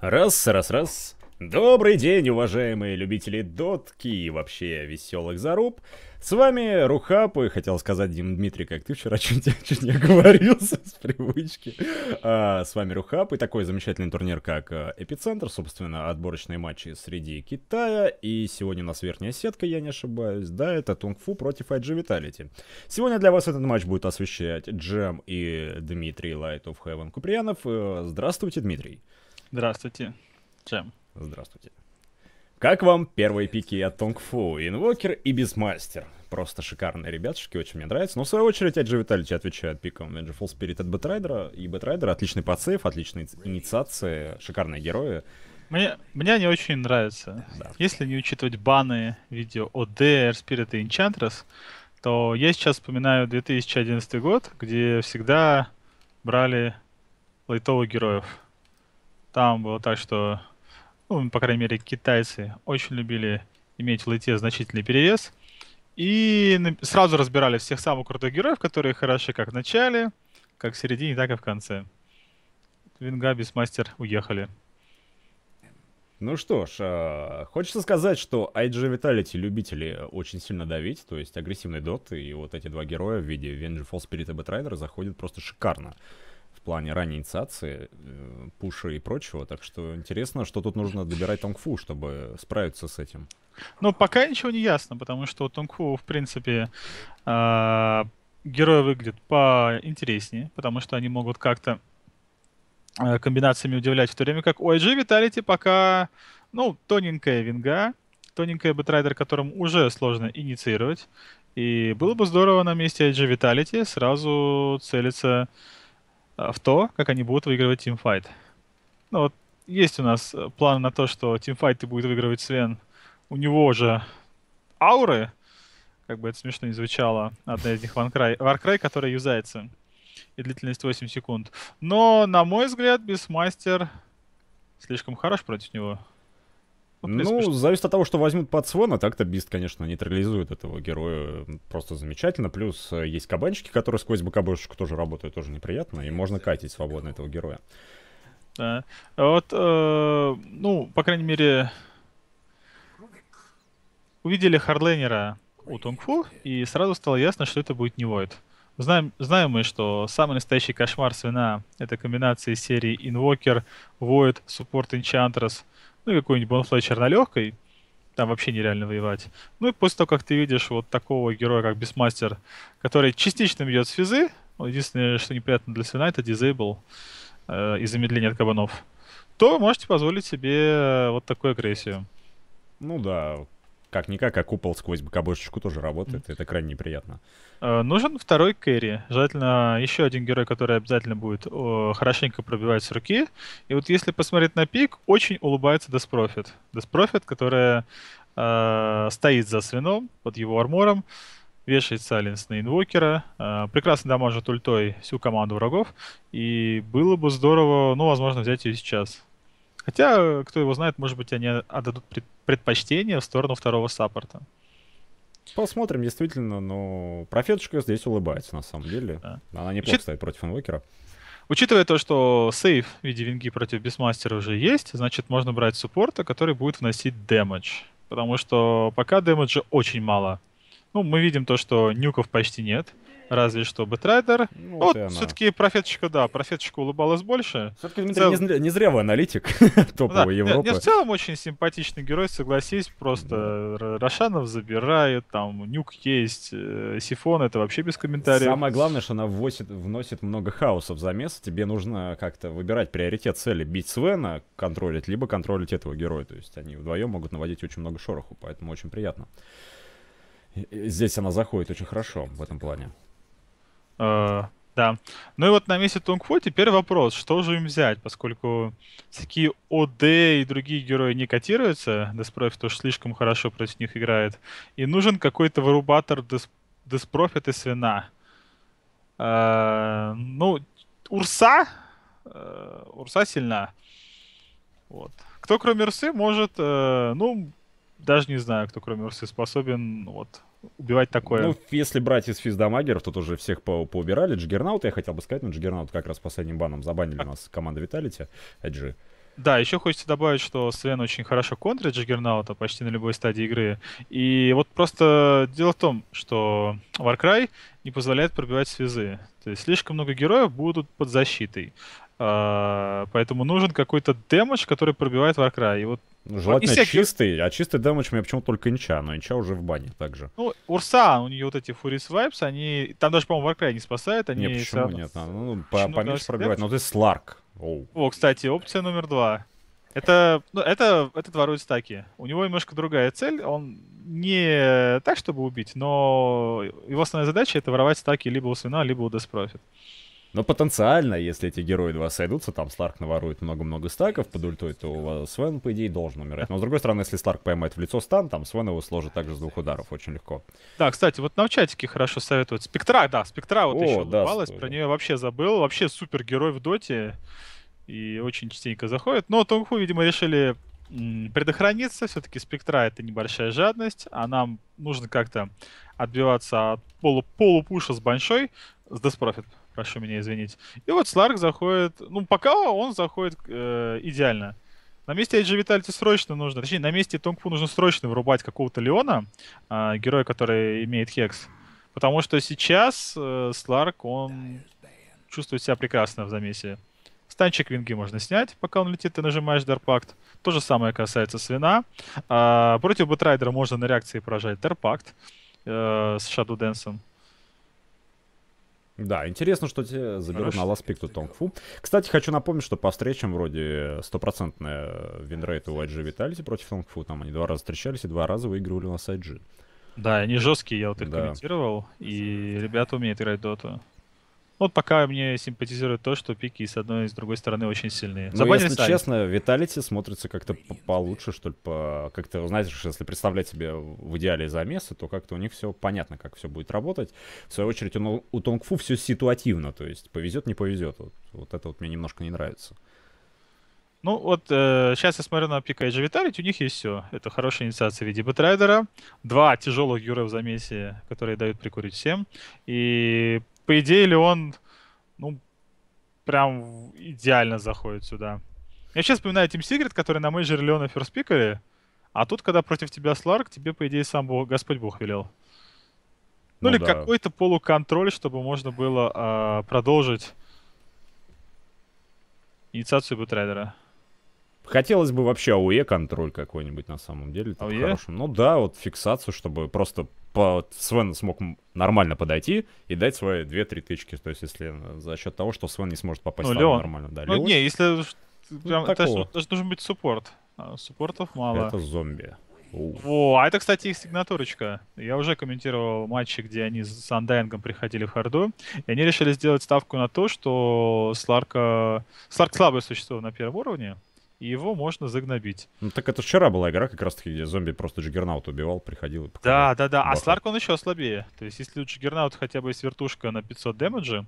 Раз, раз, раз. Добрый день, уважаемые любители дотки и вообще веселых заруб. С вами Рухап, и хотел сказать, Дим Дмитрий, как ты вчера чуть, чуть не оговорился с привычки. А, с вами Рухап и такой замечательный турнир, как а, Эпицентр, собственно, отборочные матчи среди Китая. И сегодня у нас верхняя сетка, я не ошибаюсь, да, это Тунгфу против IG Vitality. Сегодня для вас этот матч будет освещать Джем и Дмитрий Light of Heaven Куприянов. Э, здравствуйте, Дмитрий. Здравствуйте, Джем. Здравствуйте. Как вам первые пики от TongFu? Invoker и Beastmaster. Просто шикарные ребятушки, очень мне нравятся. Но в свою очередь iG Vitality отвечает пиком Vengeful Spirit от Бэтрайдера. И Бэтрайдер отличный подсейв, отличная инициация, шикарные герои. Мне, мне они очень нравятся. Да. Если не учитывать баны в виде OD, Spirit и Enchantress, то я сейчас вспоминаю 2011 год, где всегда брали лайтовых героев. Там было так, что, ну, по крайней мере, китайцы очень любили иметь в лейте значительный перевес. И сразу разбирали всех самых крутых героев, которые хороши как в начале, как в середине, так и в конце. Винга, Бисмастер уехали. Ну что ж, э, хочется сказать, что IG Vitality любители очень сильно давить, то есть агрессивный дот, и вот эти два героя в виде Vengeful Spirit и Batrider заходят просто шикарно плане ранней инициации, э, пуша и прочего. Так что интересно, что тут нужно добирать TongFu, чтобы справиться с этим. Ну, пока ничего не ясно, потому что TongFu, в принципе, э, герои выглядят поинтереснее, потому что они могут как-то э, комбинациями удивлять, в то время как у IG Vitality пока, ну, тоненькая винга, тоненькая бэтрайдер, которым уже сложно инициировать. И было бы здорово на месте IG Vitality сразу целиться а, в то, как они будут выигрывать тимфайт. Ну вот есть у нас э, план на то, что тимфайты будет выигрывать Свен. У него же ауры, как бы это смешно не звучало, одна из них Warcry, Warcry, которая юзается. И длительность 8 секунд. Но, на мой взгляд, Beastmaster слишком хорош против него. Ну, зависит от того, что возьмут под Свена. Так-то Beast, конечно, нейтрализует этого героя просто замечательно. Плюс э, есть кабанчики, которые сквозь БКБшечку тоже работают, тоже неприятно. И можно катить свободно этого героя. Да. Вот, э, ну, по крайней мере, увидели хардлейнера у Тунгфу, и сразу стало ясно, что это будет не Войд. Знаем, знаем мы, что самый настоящий кошмар свина — это комбинация серии Invoker, Void, Support Enchantress — ну и какой-нибудь Бонфлетчер на легкой, там вообще нереально воевать. Ну и после того, как ты видишь вот такого героя, как Бисмастер, который частично бьет с физы, единственное, что неприятно для свина, это дизейбл э, и замедление от кабанов, то можете позволить себе вот такую агрессию. Ну да, как-никак, а купол сквозь БКБшечку тоже работает, это крайне неприятно. Э, нужен второй кэрри. Желательно еще один герой, который обязательно будет хорошенько пробивать с руки. И вот если посмотреть на пик, очень улыбается Death Prophet. Death Prophet, которая э, стоит за Свеном под его армором, вешает сайленс на инвокера, э, прекрасно дамажит ультой всю команду врагов. И было бы здорово, ну, возможно, взять ее сейчас. Хотя, кто его знает, может быть, они отдадут предпочтение в сторону второго саппорта. Посмотрим, действительно, но профеточка здесь улыбается, на самом деле. Да. Она неплохо Учит... стоит против инвокера. Учитывая то, что сейф в виде винги против бистмастера уже есть, значит, можно брать суппорта, который будет вносить damage. Потому что пока damage а очень мало. Ну, мы видим то, что нюков почти нет разве что Бэтрайдер. Ну, вот, вот все-таки профеточка, да, профеточка улыбалась больше. Все-таки Дмитрий Цел... не, зря, не зря вы аналитик топовой да, Европы. Нет, в целом очень симпатичный герой, согласись, просто да. Рошанов забирает, там Нюк есть, э, Siphon, это вообще без комментариев. Самое главное, что она вносит, вносит много хаоса в замес, тебе нужно как-то выбирать приоритет цели, бить Свена, контролить, либо контролить этого героя, то есть они вдвоем могут наводить очень много шороху, поэтому очень приятно. Здесь она заходит очень хорошо в этом плане. Uh, да. Ну и вот на месте Тунгфу теперь вопрос, что же им взять, поскольку всякие ОД и другие герои не котируются, Деспрофит тоже слишком хорошо против них играет, и нужен какой-то вырубатор Дес... Death Prophet и Свена. Uh, ну, Урса, uh, Урса сильна. Вот. Кто кроме Урсы может, э, ну, даже не знаю, кто кроме Урсы способен вот убивать такое. Ну, если брать из физдамагеров, тут уже всех по поубирали. Джиггернаут, я хотел бы сказать, но Джиггернаут как раз последним баном забанили у нас команда Виталити, IG. Да, еще хочется добавить, что Свен очень хорошо контрит Джиггернаута почти на любой стадии игры. И вот просто дело в том, что Warcry не позволяет пробивать связы. То есть слишком много героев будут под защитой. А, поэтому нужен какой-то дэмэдж, который пробивает Warcry. И вот ну, желательно всех... чистый, а чистый дэмэдж у меня почему-то только инча, но инча уже в бане также. Ну, Урса, у нее вот эти Фурис Вайпс, они... Там даже, по-моему, Warcry не спасает, они... Нет, почему нет? Ну, ну по поменьше пробивать, но ты Сларк. Оу. О, кстати, опция номер два. Это, ну, это, это ворует стаки. У него немножко другая цель. Он не так, чтобы убить, но его основная задача это воровать стаки либо у Свина, либо у Death Profit. Но потенциально, если эти герои два сойдутся, там Сларк наворует много-много стаков под ультой, то Свен, по идее, должен умирать. Но, с другой стороны, если Сларк поймает в лицо стан, там Свен его сложит также с двух ударов очень легко. Да, кстати, вот нам в чатике хорошо советуют. Спектра, да, Спектра вот О, еще да, улыбалась, про нее вообще забыл. Вообще супер герой в доте и очень частенько заходит. Но TongFu, видимо, решили предохраниться. Все-таки спектра это небольшая жадность, а нам нужно как-то отбиваться от полу полупуша с большой, с Death Prophet прошу меня извинить. И вот Сларк заходит, ну, пока он заходит э, идеально. На месте iG Vitality срочно нужно, точнее, на месте TongFu нужно срочно вырубать какого-то Лиона, э, героя, который имеет hex. Потому что сейчас э, Сларк, он чувствует себя прекрасно в замесе. Станчик винги можно снять, пока он летит, ты нажимаешь Dark Pact. То же самое касается Свина. А, против Бэтрайдера можно на реакции прожать Dark Pact э, с Shadow Dance. Да, интересно, что тебе заберут Хорошо. на last pick у TongFu. Кстати, хочу напомнить, что по встречам вроде стопроцентная winrate у IG Vitality против TongFu. Там они два раза встречались и два раза выигрывали у нас IG. Да, они жесткие, я вот их да. комментировал. И ребята умеют играть доту. Вот пока мне симпатизирует то, что пики с одной и с другой стороны очень сильные. Ну, если стали. честно, Vitality смотрится как-то получше, что ли, по... как-то, знаете, если представлять себе в идеале замесы, то как-то у них все понятно, как все будет работать. В свою очередь, у, у TongFu все ситуативно, то есть повезет, не повезет. Вот, вот это вот мне немножко не нравится. Ну вот э, сейчас я смотрю на пик iG Vitality, у них есть все. Это хорошая инициация в виде бэтрайдера, два тяжелых героя в замесе, которые дают прикурить всем, и по идее Лион, ну, прям идеально заходит сюда. Я сейчас вспоминаю Team Secret, который на мейджоре Лиона ферстпикали, а тут, когда против тебя Сларк, тебе, по идее, сам Бог, Господь Бог велел. Ну, ну или да. какой-то полуконтроль, чтобы можно было а, продолжить инициацию бэтрайдера. Хотелось бы вообще AOE контроль какой-нибудь на самом деле. AOE? Хорошим. Ну да, вот фиксацию, чтобы просто по... Свен смог нормально подойти и дать свои 2-3 тычки. То есть если за счет того, что Свен не сможет попасть ну, Леон. нормально. Да, ну Леон... не, если... Ну, прям, это, даже должен быть суппорт. А суппортов мало. Это зомби. О, а это, кстати, их сигнатурочка. Я уже комментировал матчи, где они с Андайнгом приходили в харду, и они решили сделать ставку на то, что Сларка... Сларк слабое существо на первом уровне, и его можно загнобить. Ну так это вчера была игра, как раз таки, где зомби просто Джиггернаут убивал, приходил и Да, да, да. А Сларк он еще слабее. То есть, если у Джиггернаут хотя бы есть вертушка на 500 дэмэджа,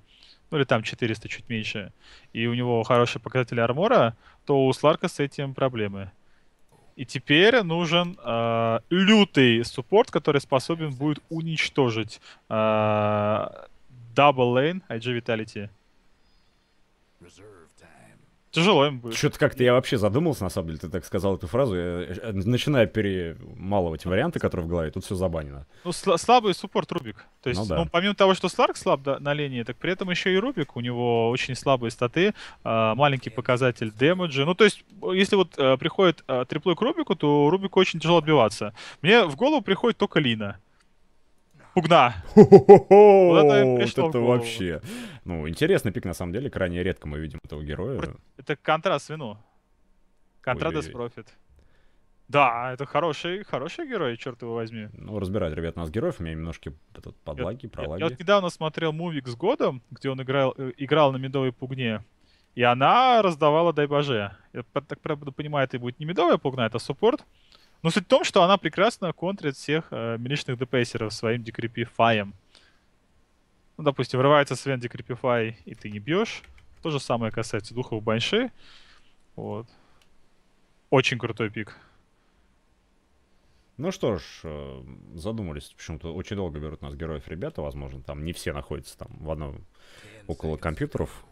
ну или там 400 чуть меньше, и у него хорошие показатели армора, то у Сларка с этим проблемы. И теперь нужен э, лютый суппорт, который способен будет уничтожить э, Double Lane IG Vitality. Reserve. Тяжело им будет. Что-то как-то я вообще задумался, на самом деле, ты так сказал эту фразу. Я начинаю перемалывать варианты, которые в голове, тут все забанено. Ну, сл- слабый суппорт Рубик. То есть, ну, да. ну, помимо того, что Сларк слаб да, на линии, так при этом еще и Рубик, у него очень слабые статы, э, маленький показатель дэмэджа. Ну, то есть, если вот э, приходит э, триплой к Рубику, то Рубику очень тяжело отбиваться. Мне в голову приходит только Лина. Пугна. Вот это, это вообще. Ну, интересный пик, на самом деле. Крайне редко мы видим этого героя. Это контраст вину. Контраст профит. Да, это хороший, хороший герой, черт его возьми. Ну, разбирать, ребят, нас героев, у меня немножко тут подлаги, пролаги. Я, я вот недавно смотрел мувик с годом, где он играл, э, играл на медовой пугне, и она раздавала дай боже. Я так правда понимаю, это будет не медовая пугна, это суппорт. Но суть в том, что она прекрасно контрит всех э, миличных депейсеров своим декрепифаем. Ну, допустим, врывается Свен декрепифай, и ты не бьешь. То же самое касается духов Банши. Вот. Очень крутой пик. Ну что ж, э, задумались, почему-то очень долго берут нас героев ребята, возможно, там не все находятся там в одном около компьютеров.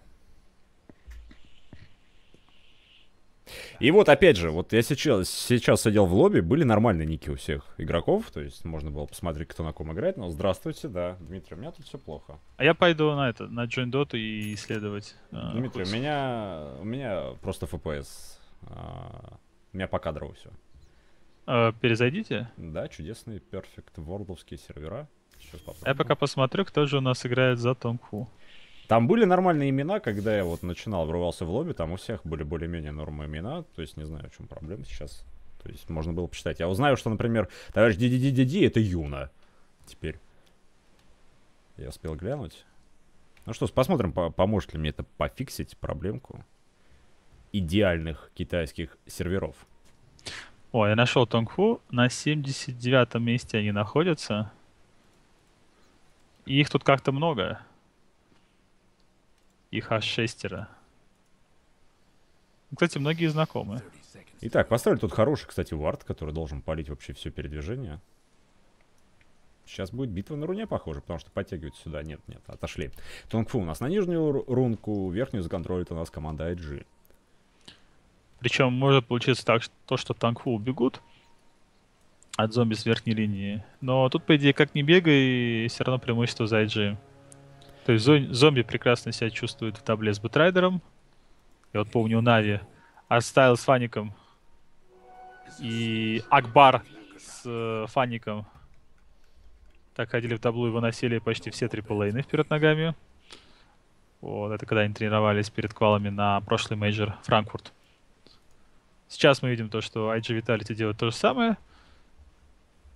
И вот опять же, вот я сейчас, сейчас сидел в лобби, были нормальные ники у всех игроков, то есть можно было посмотреть, кто на ком играет, но здравствуйте, да, Дмитрий, у меня тут все плохо. А я пойду на это, на Join Dot и исследовать. Э, Дмитрий, у меня, у меня просто FPS, а, у меня по кадрово все. А, перезайдите? Да, чудесные Perfect Worldовские сервера. Я пока посмотрю, кто же у нас играет за Тонгху. Там были нормальные имена, когда я вот начинал, врывался в лобби, там у всех были более-менее нормы имена, то есть не знаю, в чем проблема сейчас. То есть можно было почитать. Я узнаю, что, например, товарищ Ди-Ди-Ди-Ди это Юна. Теперь. Я успел глянуть. Ну что, посмотрим, по поможет ли мне это пофиксить проблемку идеальных китайских серверов. О, я нашел Тонгху. На 79 месте они находятся. И их тут как-то много. Их аж шестеро. Кстати, многие знакомы. Итак, поставили тут хороший, кстати, вард, который должен палить вообще все передвижение. Сейчас будет битва на руне, похоже, потому что подтягивают сюда. Нет, нет, отошли. TongFu у нас на нижнюю рунку, верхнюю законтролит у нас команда IG. Причем может получиться так, что, то, что TongFu убегут от зомби с верхней линии. Но тут, по идее, как не бегай, все равно преимущество за IG. То есть зомби прекрасно себя чувствует в дабле с Бэтрайдером. Я вот помню, Na'Vi оставил с Фаником. И Акбар с э, Фаником. Так ходили в даблу и выносили почти все триплейны вперед ногами. Вот, это когда они тренировались перед квалами на прошлый мейджор Франкфурт. Сейчас мы видим то, что IG Vitality делает то же самое.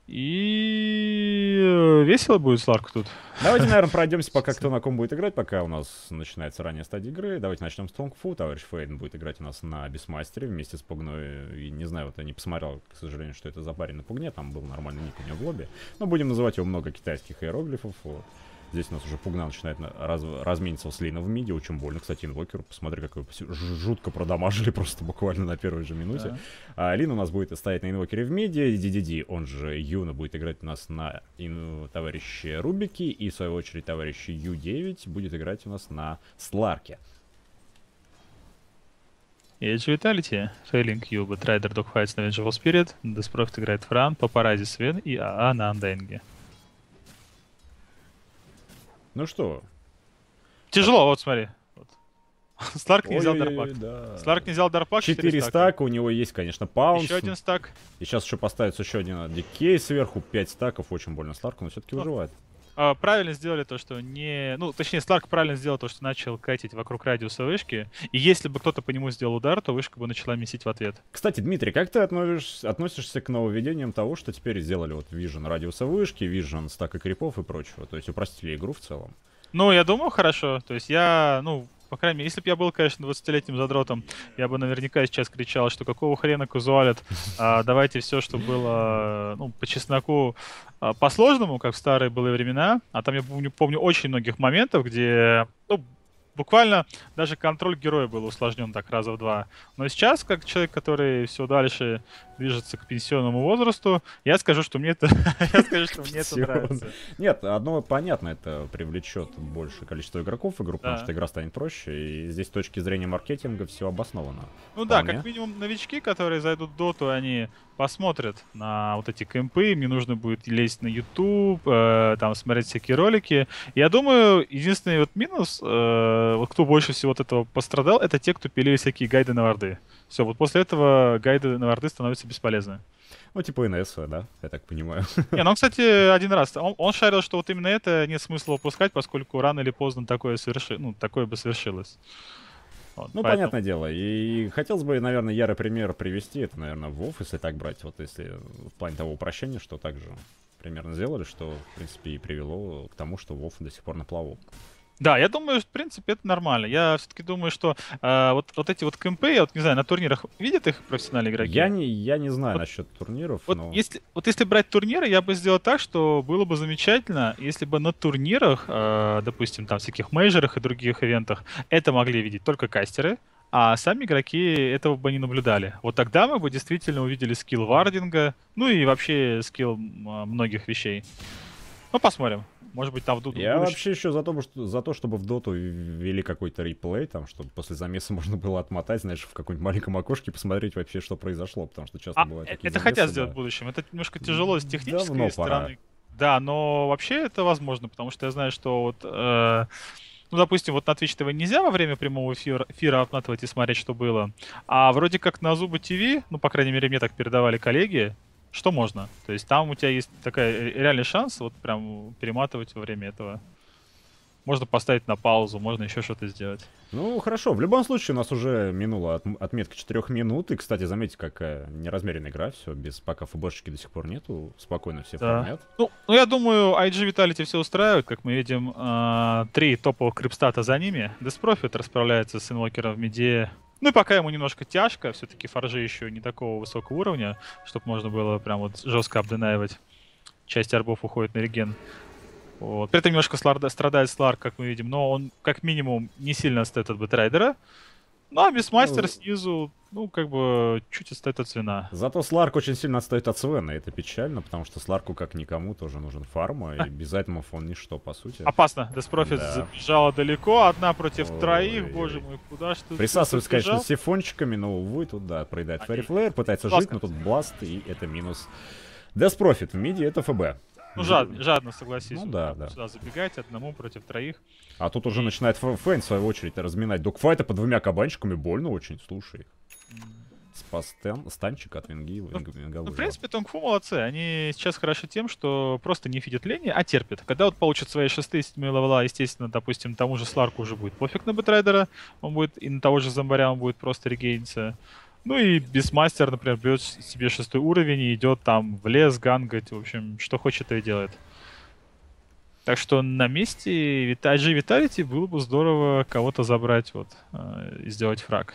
И весело будет Сларк тут. Давайте, наверное, пройдемся, пока кто на ком будет играть, пока у нас начинается ранняя стадия игры. Давайте начнем с TongFu. Товарищ Фейн будет играть у нас на Бистмастере вместе с Пугной. И не знаю, вот я не посмотрел, к сожалению, что это за парень на Пугне. Там был нормальный ник у него в лобби. Но будем называть его много китайских иероглифов. Вот. Здесь у нас уже Пугна начинает раз, размениться с Лейна в миде. Очень больно, кстати, инвокеру. Посмотри, как его жутко продамажили просто буквально на первой же минуте. Да. А Лин у нас будет стоять на инвокере в миде. DDD, он же Юна, будет играть у нас на ин... товарище Рубики. И, в свою очередь, товарищ Ю9 будет играть у нас на Сларке. Edge Vitality, Failing You, Batrider Dogfights на Vengeful Spirit, Desprofit играет Фран, Папарази Свен и АА на Анденге. Ну что? Тяжело, вот смотри. Вот. Сларк не взял дарпак. Да. Сларк не взял дарпак. 4 стака, у него есть, конечно, паунс. Еще один стак. И сейчас еще поставится еще один дикей сверху, 5 стаков, очень больно Сларку, но все-таки ну, выживает. А, правильно сделали то, что не... Ну, точнее, Сларк правильно сделал то, что начал катить вокруг радиуса вышки. И если бы кто-то по нему сделал удар, то вышка бы начала месить в ответ. Кстати, Дмитрий, как ты относишься, относишься к нововведениям того, что теперь сделали вот Vision радиуса вышки, Vision стака крипов и прочего? То есть упростили игру в целом? Ну, я думаю, хорошо. То есть я, ну, по крайней мере, если бы я был, конечно, 20-летним задротом, я бы наверняка сейчас кричал, что какого хрена казуалят, а, давайте все, что было, ну, по чесноку, по-сложному, как в старые былые времена. А там я помню, помню очень многих моментов, где, ну, буквально даже контроль героя был усложнен так раза в два. Но сейчас, как человек, который все дальше движется к пенсионному возрасту, я скажу, что мне это, я скажу, что мне это нравится. Нет, одно понятно, это привлечет большее количество игроков в игру, потому что игра станет проще, и здесь с точки зрения маркетинга все обосновано. Ну да, как минимум новички, которые зайдут в доту, они посмотрят на вот эти кемпы, мне нужно будет лезть на YouTube, э, там смотреть всякие ролики. Я думаю, единственный вот минус, э, вот кто больше всего от этого пострадал, это те, кто пилили всякие гайды на варды. Все, вот после этого гайды на варды становятся бесполезны. Ну, типа НС, да, я так понимаю. Не, ну, кстати, один раз. Он, он шарил, что вот именно это нет смысла выпускать, поскольку рано или поздно такое, соверши... ну, такое бы совершилось. Вот, ну, поэтому... понятное дело. И хотелось бы, наверное, ярый пример привести. Это, наверное, WoW, если так брать. Вот если в плане того упрощения, что также примерно сделали, что, в принципе, и привело к тому, что WoW до сих пор на плаву. Да, я думаю, в принципе, это нормально. Я все-таки думаю, что э, вот, вот эти вот кемпы, я вот не знаю, на турнирах видят их профессиональные игроки? Я не, я не знаю вот, насчет турниров. Вот, но... если, вот если брать турниры, я бы сделал так, что было бы замечательно, если бы на турнирах, э, допустим, там всяких мейджерах и других ивентах, это могли видеть только кастеры, а сами игроки этого бы не наблюдали. Вот тогда мы бы действительно увидели скилл Вардинга, ну и вообще скилл многих вещей. Ну, посмотрим. Может быть, там в Доту... Я вообще еще за то, что, за то, чтобы в Доту ввели какой-то реплей, там, чтобы после замеса можно было отмотать, знаешь, в каком-нибудь маленьком окошке посмотреть вообще, что произошло, потому что часто а, бывает такие Это замесы, хотят да. сделать в будущем. Это немножко тяжело с технической Давно стороны. Пора. Да, но вообще это возможно, потому что я знаю, что вот... Э, ну, допустим, вот на Twitch TV нельзя во время прямого эфира, эфира отматывать и смотреть, что было. А вроде как на Зубы ТВ, ну, по крайней мере, мне так передавали коллеги, что можно. То есть там у тебя есть такой реальный шанс вот прям перематывать во время этого. Можно поставить на паузу, можно еще что-то сделать. Ну, хорошо. В любом случае, у нас уже минула от, отметка 4 минут. И, кстати, заметьте, какая неразмеренная игра. Все, без пока фбшечки до сих пор нету. Спокойно все да. фармят. Ну, ну, я думаю, IG Vitality все устраивает. Как мы видим, э, три топовых крипстата за ними. Death Prophet расправляется с инвокером в миде. Ну и пока ему немножко тяжко, все-таки форжи еще не такого высокого уровня, чтобы можно было прям вот жестко обдынаивать. Часть орбов уходит на реген. Вот. При этом немножко страдает Сларк, как мы видим, но он как минимум не сильно отстает от Бэтрайдера. Ну, а Бистмастер ну, снизу, ну, как бы, чуть отстает от Свина. Зато Сларк очень сильно отстает от Свена, это печально, потому что Сларку, как никому, тоже нужен фарма, и без айтемов он ничто, по сути. Опасно, Деспрофит да. забежала далеко, одна против Ой. троих, боже мой, куда что Присасывается, конечно, с сифончиками, но, увы, тут, да, проедает Флэр, пытается жить, но тут Бласт, и это минус. Деспрофит в миде, это ФБ. Ну, жад, жадно, согласись. Ну да, да. Сюда забегать одному против троих. А тут уже начинает Фэн, в свою очередь, разминать докфайта по двумя кабанчиками. Больно очень, слушай. Спас стан, станчик от Винги. Ну, ну, в принципе, TongFu молодцы. Они сейчас хороши тем, что просто не фидят линии, а терпят. Когда вот получат свои шестые седьмые левела, естественно, допустим, тому же Сларку уже будет пофиг на Бэтрайдера. Он будет, и на того же Зомбаря он будет просто регейниться. Ну и Бистмастер, например, берет себе шестой уровень и идет там в лес гангать, в общем, что хочет, то и делает. Так что на месте IG Vitality было бы здорово кого-то забрать вот э, и сделать фраг.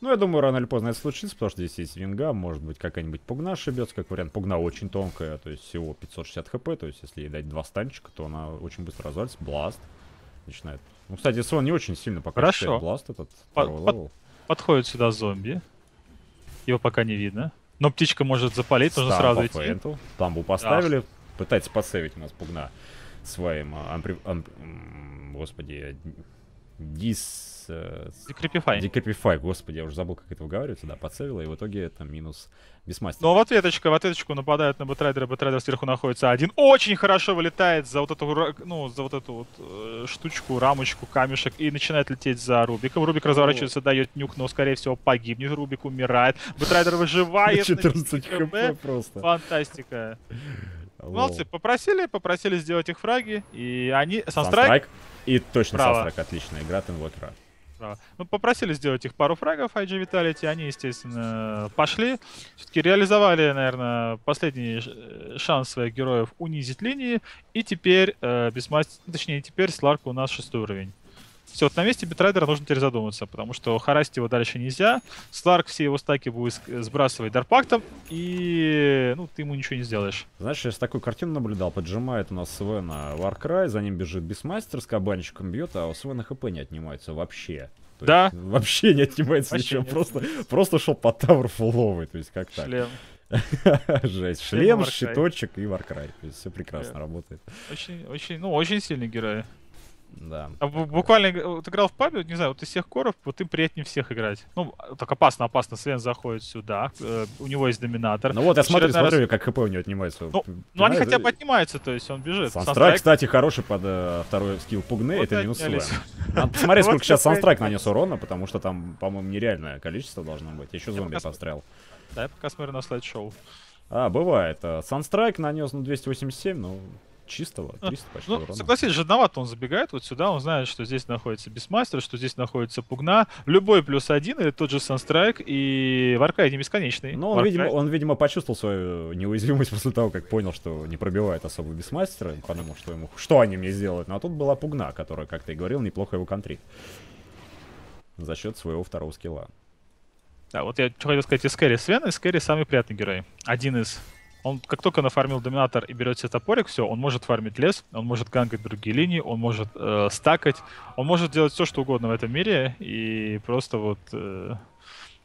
Ну, я думаю, рано или поздно это случится, потому что здесь есть винга, может быть, какая-нибудь пугна ошибется, как вариант. Пугна очень тонкая, то есть всего 560 хп, то есть если ей дать два станчика, то она очень быстро развалится. Blast начинает. Ну, кстати, Сон не очень сильно пока Хорошо. Blast этот. По под подходит сюда зомби. Его пока не видно. Но птичка может запалить, нужно сразу идти. Фэнтл. Тамбу поставили. Ах. Пытается подсейвить у нас пугна своим... А, ампри... Амп... Господи... Дис Decrepify. Decrepify, господи, я уже забыл, как это выговаривается, да, подсейвила, и в итоге это минус Бистмастер. Но в ответочку, в ответочку нападают на Бэтрайдера, Бэтрайдер сверху находится один. Очень хорошо вылетает за вот эту, ну, за вот эту вот э, штучку, рамочку, камешек и начинает лететь за Рубиком. Рубик разворачивается, дает nuke, но, скорее всего, погибнет. Рубик умирает. Бэтрайдер выживает. 14 хп просто. Фантастика. Молодцы, попросили, попросили сделать их фраги, и они... Sunstrike. И точно Sunstrike, отличная игра Инвокера справа. Ну, попросили сделать их пару фрагов IG Vitality, они, естественно, пошли. Все-таки реализовали, наверное, последний э, шанс своих героев унизить линии. И теперь, э, бистмастер... точнее, теперь Сларк у нас шестой уровень. Все, вот на месте бэтрайдера нужно теперь задуматься, потому что харасить его дальше нельзя. Сларк все его стаки будет сбрасывать Dark Pact ом, и ну, ты ему ничего не сделаешь. Знаешь, я с такой картину наблюдал. Поджимает у нас Свена Warcry, за ним бежит Бисмастер с кабанчиком бьет, а у Свена хп не отнимается вообще. То да. Есть, вообще не отнимается вообще ничем. Нет. Просто, просто шел по тавр фуловый. То есть как так. Шлем. Жесть. Шлем, щиточек и Warcry. То есть все прекрасно работает. Очень, очень, ну, очень сильный герой. Да. А буквально вот играл в пабе, не знаю, вот из всех коров, вот им приятнее всех играть. Ну, так опасно, опасно. Свен заходит сюда, э, у него есть доминатор. Ну вот, я смотрю, смотрю, раз... как хп у него отнимается. Ну, ну они хотя бы отнимаются, то есть он бежит. Санстрайк, кстати, хороший под э, второй скилл пугны, вот это минус. Надо посмотреть, сколько сейчас Санстрайк нанес урона, потому что там, по-моему, нереальное количество должно быть. Еще зомби пострял. Да, я пока смотрю на слайд-шоу. А, бывает. Санстрайк нанес на 287, ну, чистого, 300 почти ну, урона. Согласись, жадновато он забегает вот сюда, он знает, что здесь находится Бисмастер, что здесь находится Пугна. Любой плюс один или тот же Санстрайк, и Варкай не бесконечный. Ну, он, видимо, он, видимо, почувствовал свою неуязвимость после того, как понял, что не пробивает особо Бисмастера, и подумал, что ему, что они мне сделают. Ну, а тут была Пугна, которая, как ты и говорил, неплохо его контрит. За счет своего второго скилла. Да, вот я хотел сказать, и Скэри Свен, и Скэри самый приятный герой. Один из Он как только нафармил доминатор и берет себе топорик, все, он может фармить лес, он может гангать другие линии, он может э, стакать, он может делать все, что угодно в этом мире, и просто вот э,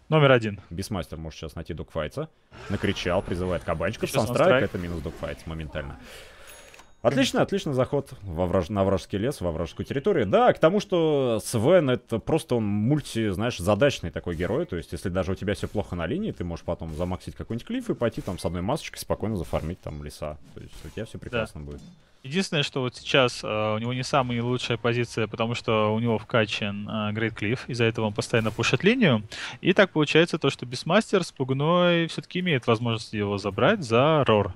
номер один. Бисмастер может сейчас найти докфайтса. Накричал, призывает кабанчиков. Санстрайк, это минус докфайт моментально. Отлично, отличный заход во враж... на вражеский лес, во вражескую территорию. Да, к тому, что Свен это просто он мульти, знаешь, задачный такой герой. То есть, если даже у тебя все плохо на линии, ты можешь потом замаксить какой-нибудь клиф и пойти там с одной масочкой спокойно зафармить там леса. То есть, у тебя все прекрасно да. будет. Единственное, что вот сейчас э, у него не самая лучшая позиция, потому что у него вкачан э, Great Cliff, из-за этого он постоянно пушит линию. И так получается то, что Бисмастер с Пугной все-таки имеет возможность его забрать за Рор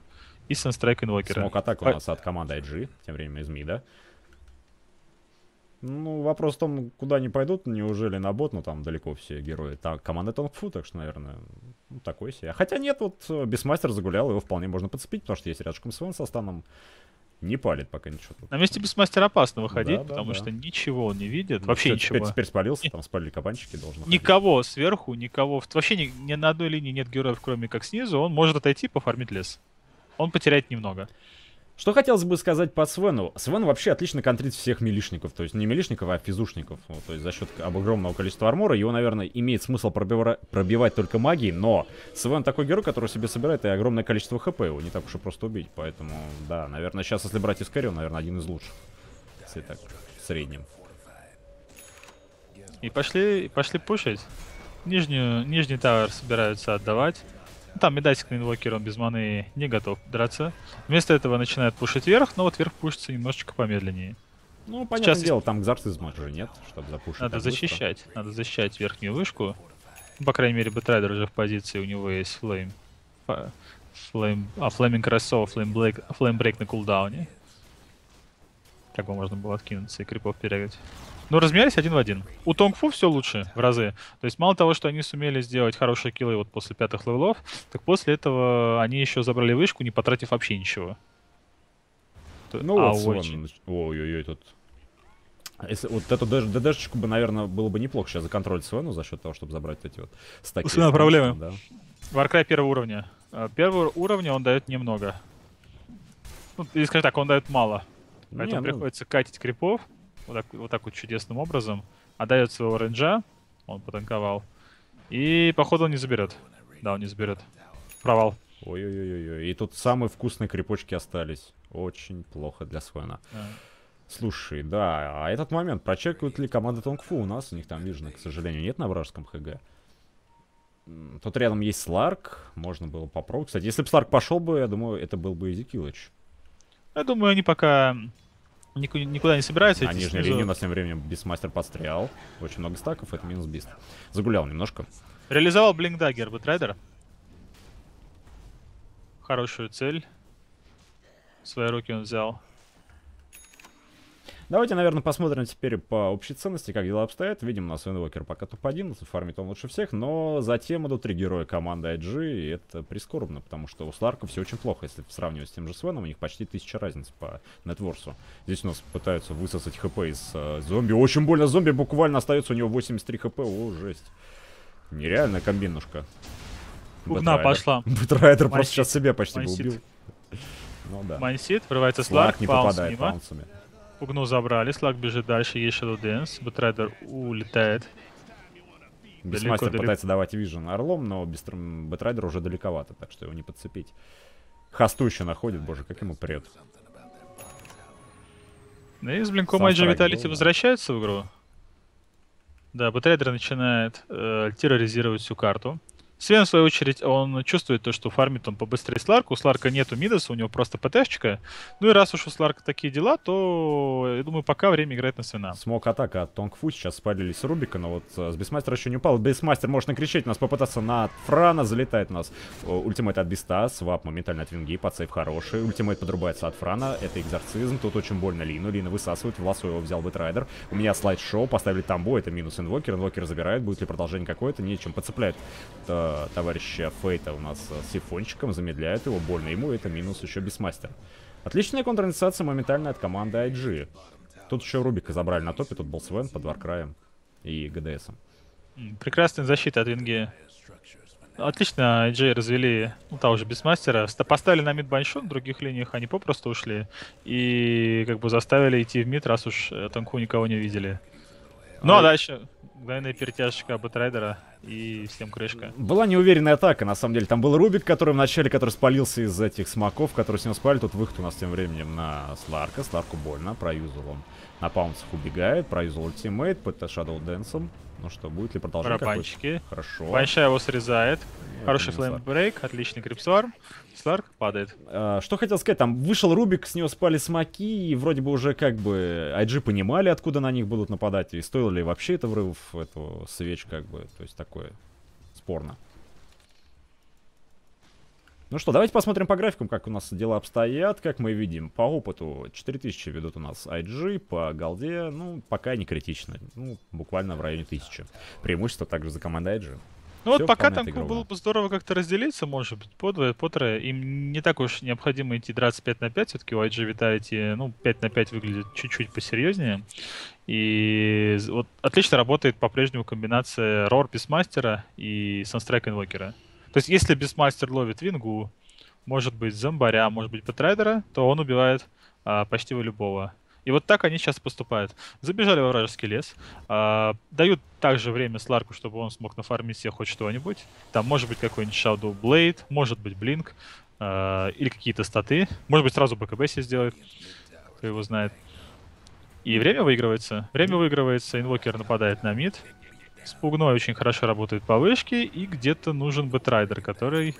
и Санстрайк Инвокера. Смог атака у нас от команды IG, тем временем из МИДа. Ну, вопрос в том, куда они пойдут, неужели на бот, ну там далеко все герои. Так, команда Тонгфу, так что, наверное, ну, такой себе. Хотя нет, вот э, Бисмастер загулял, его вполне можно подцепить, потому что есть рядышком Свен со станом. Не палит пока ничего. Тут. На месте Бисмастера опасно выходить, да, потому да. что ничего он не видит. Ну, вообще ничего. Теперь, теперь спалился, там спалили кабанчики, должен Никого ходить. сверху, никого. Вообще ни, ни на одной линии нет героев, кроме как снизу. Он может отойти, пофармить лес он потеряет немного. Что хотелось бы сказать по Свену. Свен вообще отлично контрит всех милишников. То есть не милишников, а физушников. Вот, то есть за счет огромного количества армора его, наверное, имеет смысл пробива... пробивать только магией. Но Свен такой герой, который себе собирает и огромное количество хп. Его не так уж и просто убить. Поэтому, да, наверное, сейчас, если брать Искарио, наверное, один из лучших. Если так, в среднем. И пошли, пошли пушить. Нижнюю, нижний tower собираются отдавать. Ну, там мидасик на инвокер, он без маны не готов драться. Вместо этого начинает пушить вверх, но вот вверх пушится немножечко помедленнее. Ну, понятное Сейчас дело, там экзорцизма же нет, чтобы запушить. Надо защищать, быстро. надо защищать верхнюю вышку. По крайней мере, Бэтрайдер уже в позиции, у него есть Flame. Flame, а Flaming Lasso, Flame Break на cooldown е. Как бы можно было откинуться и крипов перегать. Ну, разменялись один в один. У Тонгфу все лучше в разы. То есть мало того, что они сумели сделать хорошие киллы вот после пятых level ов, так после этого они еще забрали вышку, не потратив вообще ничего. Ну а вот, очень... ой-ой-ой, тут... Если, вот эту ДДшечку бы, наверное, было бы неплохо сейчас законтролить Свену за счет того, чтобы забрать эти вот стаки. Свена проблемы. Да. Warcry первого уровня. А, первого уровня он дает немного. Ну, или скажем так, он дает мало. Поэтому не, ну... приходится катить крипов вот так, вот так вот чудесным образом, отдает своего рейнджа, он потанковал, и походу он не заберет. Да, он не заберет. Провал. Ой-ой-ой-ой. И тут самые вкусные крепочки остались. Очень плохо для Свена. Да. Слушай, да, а этот момент, прочекают ли команда Тонгфу у нас? У них там, вижу, к сожалению, нет на вражеском ХГ. Тут рядом есть Сларк, можно было попробовать. Кстати, если бы Сларк пошел бы, я думаю, это был бы easy kill ыч. Я думаю, они пока никуда, никуда не собираются. А нижней снизу... линии у нас тем временем Бистмастер подстрял. Очень много стаков, это минус Бист. Загулял немножко. Реализовал Blink Dagger, Бэтрайдер. Хорошую цель. В свои руки он взял. Давайте, наверное, посмотрим теперь по общей ценности, как дела обстоят. Видим, у нас Инвокер пока топ-1, фармит он лучше всех, но затем идут три героя команды IG, и это прискорбно, потому что у Сларка все очень плохо, если сравнивать с тем же Свеном, у них почти тысяча разниц по net worth у. Здесь у нас пытаются высосать хп из э, зомби, очень больно зомби, буквально остается у него 83 хп, о, жесть. Нереальная комбинушка. Пугна пошла. Бэтрайдер просто сейчас себя почти бы убил. Ну да. Майнсит, врывается Сларк, не попадает Pounce ами. Пугну забрали, Сларк бежит дальше, есть Shadow Dance, Бэтрайдер улетает. Бистмастер пытается давать vision орлом, но Бэтрайдер уже далековато, так что его не подцепить. Haste у еще находит, боже, как ему прет. Ну и с Blink ом iG Vitality возвращается в игру. Да, Бэтрайдер начинает э, терроризировать всю карту. Свен, в свою очередь, он чувствует то, что фармит он побыстрее Сларка. У Сларка нету мидаса, у него просто ПТшечка. Ну и раз уж у Сларка такие дела, то, я думаю, пока время играть на Свена. Smoke атака от Тонгфу, сейчас спалились Рубика, но вот э, с Бистмастера еще не упал. Бистмастер может накричать, нас попытаться на Франа, залетает у нас ultimate от Биста, swap моментально от Винги, под save хороший. Ultimate подрубается от Франа, это экзорцизм, тут очень больно Лину, Лина высасывает, в Lasso его взял Бэтрайдер. У меня слайд-шоу, поставили Tomb у, это минус инвокер, инвокер забирает, будет ли продолжение какое-то, нечем, подцепляет э, товарища Фейта у нас с сифончиком, замедляет его, больно ему, это минус еще Бистмастер. Отличная контраинициация моментально от команды IG. Тут еще Рубика забрали на топе, тут был Свен под War Cry ем и ГДСом. Прекрасная защита от Винги. Отлично, iG развели, ну, того же Бистмастера. Поставили на мид Баншу, на других линиях они попросту ушли. И как бы заставили идти в мид, раз уж э, Тонгфу никого не видели. Ну а, дальше мгновенная перетяжка Бэтрайдера и всем крышка. Была неуверенная атака, на самом деле. Там был Рубик, который вначале, который спалился из этих smoke ов, которые с него спали. Тут выход у нас тем временем на Сларка. Сларку больно, проюзал он. На паунцах убегает, проюзал ультимейт, под Shadow Dance. Ну что, будет ли продолжение Барабанчики. Хорошо. Банша его срезает. Нет, Хороший флеймбрейк, отличный крипсварм. Сларк падает. А, что хотел сказать, там вышел Рубик, с него спали смоки, и вроде бы уже как бы IG понимали, откуда на них будут нападать, и стоило ли вообще это врыв эту свеч, как бы, то есть такое спорно. Ну что, давайте посмотрим по графикам, как у нас дела обстоят. Как мы видим, по опыту 4000 ведут у нас IG, по голде, ну, пока не критично. Ну, буквально в районе 1000. Преимущество также за командой IG. Ну вот пока там было бы здорово как-то разделиться, может быть, по двое, по трое. Им не так уж необходимо идти драться 5 на 5, все-таки у IG Vitality, ну, 5 на 5 выглядит чуть-чуть посерьезнее. И вот отлично работает по-прежнему комбинация Рор Бисмастера и Sunstrike Инвокера. То есть если Бисмастер ловит Вингу, может быть зомбаря, может быть Петрайдера, то он убивает а, почти любого. И вот так они сейчас поступают. Забежали во вражеский лес, э, дают также время Сларку, чтобы он смог нафармить себе хоть что-нибудь. Там может быть какой-нибудь Shadow Blade, может быть Blink, э, или какие-то статы. Может быть сразу БКБ себе сделает, кто его знает. И время выигрывается. Время выигрывается, инвокер нападает на мид. С Пугной очень хорошо работает по вышке, и где-то нужен Бэтрайдер, который